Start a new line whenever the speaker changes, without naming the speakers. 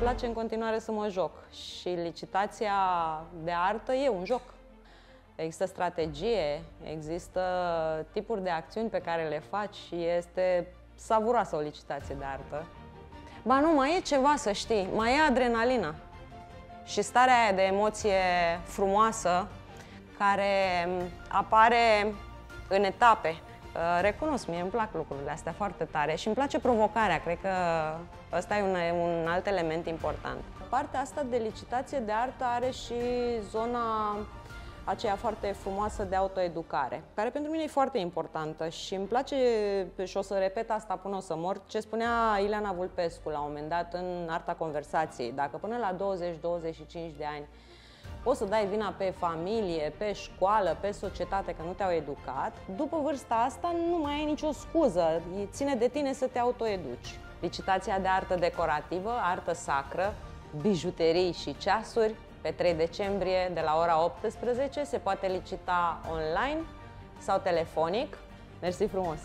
place în continuare să mă joc și licitația de artă e un joc. Există strategie, există tipuri de acțiuni pe care le faci și este savuroasă o licitație de artă. Ba nu, mai e ceva să știi, mai e adrenalina și starea aia de emoție frumoasă care apare în etape. Uh, recunosc, mie îmi plac lucrurile astea foarte tare și îmi place provocarea, cred că ăsta e un, un alt element important. Partea asta de licitație de artă are și zona aceea foarte frumoasă de autoeducare, care pentru mine e foarte importantă și îmi place, și o să repet asta până o să mor, ce spunea Ileana Vulpescu la un moment dat în Arta Conversației. Dacă până la 20-25 de ani poți să dai vina pe familie, pe școală, pe societate că nu te-au educat, după vârsta asta nu mai ai nicio scuză, ține de tine să te autoeduci. Licitația de artă decorativă, artă sacră, bijuterii și ceasuri, pe 3 decembrie de la ora 18 se poate licita online sau telefonic. Mersi frumos!